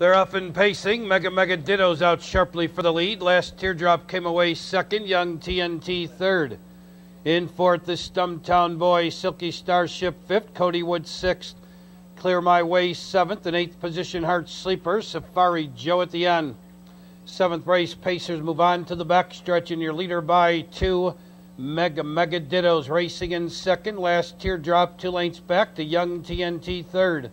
They're off and pacing. Mega Mega Dittos out sharply for the lead. Last Teardrop came away second. Young TNT third. In fourth is Stumptown Boy. Silky Starship fifth. Cody Wood sixth. Clear My Way seventh. In eighth position, Heart Sleeper. Safari Joe at the end. Seventh race, Pacers move on to the backstretch, and your leader by two. Mega Mega Dittos racing in second. Last Teardrop two lengths back to Young TNT third.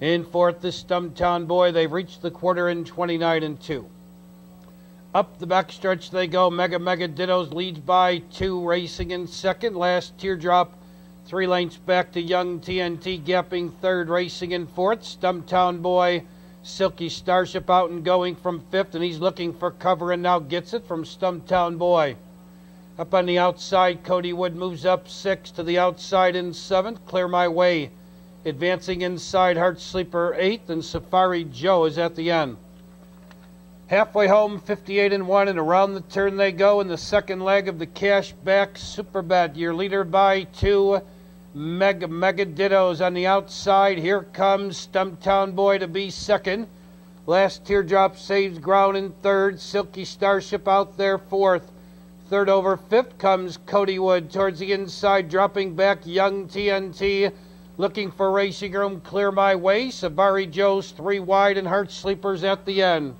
In fourth, the Stumptown Boy. They've reached the quarter in 29 and 2. Up the backstretch they go. Mega Mega Dittos leads by two, racing in second. Last Teardrop, three lengths back to Young TNT, gapping third, racing in fourth. Stumptown Boy, Silky Starship out and going from fifth, and he's looking for cover and now gets it from Stumptown Boy. Up on the outside, Cody Wood moves up six to the outside in seventh. Clear my way Advancing inside, Heart Sleeper eighth, and Safari Joe is at the end. Halfway home, 58 and 1, and around the turn they go in the second leg of the cash back super bet. Your leader by two. Mega Mega Dittos on the outside. Here comes Stumptown Boy to be second. Last Teardrop saves ground in third. Silky Starship out there fourth. Third over fifth comes Cody Wood towards the inside, dropping back Young TNT. Looking for racing room, clear my way. Safari Joe's three wide and Heart Sleepers at the end.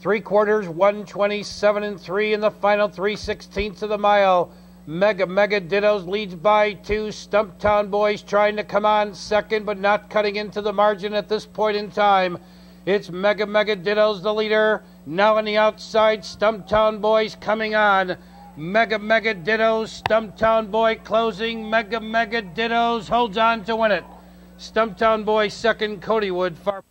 Three quarters, 127 and three in the final three sixteenths of the mile. Mega Mega Dittos leads by two. Stumptown Boys trying to come on second, but not cutting into the margin at this point in time. It's Mega Mega Dittos the leader. Now on the outside, Stumptown Boys coming on. Mega Mega Dittos, Stumptown Boy closing. Mega Mega Dittos holds on to win it. Stumptown Boy second, Cody Wood far.